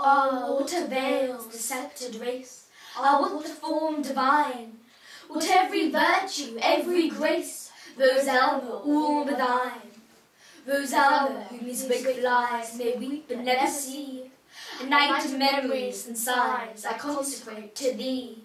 Ah, what avails the sceptred race? Ah, what the form divine? What every virtue, every grace, Rose Aylmer, all but thine. Rose Aylmer, whom these wicked lies may weep but never see, a night of memories and sighs I consecrate to thee.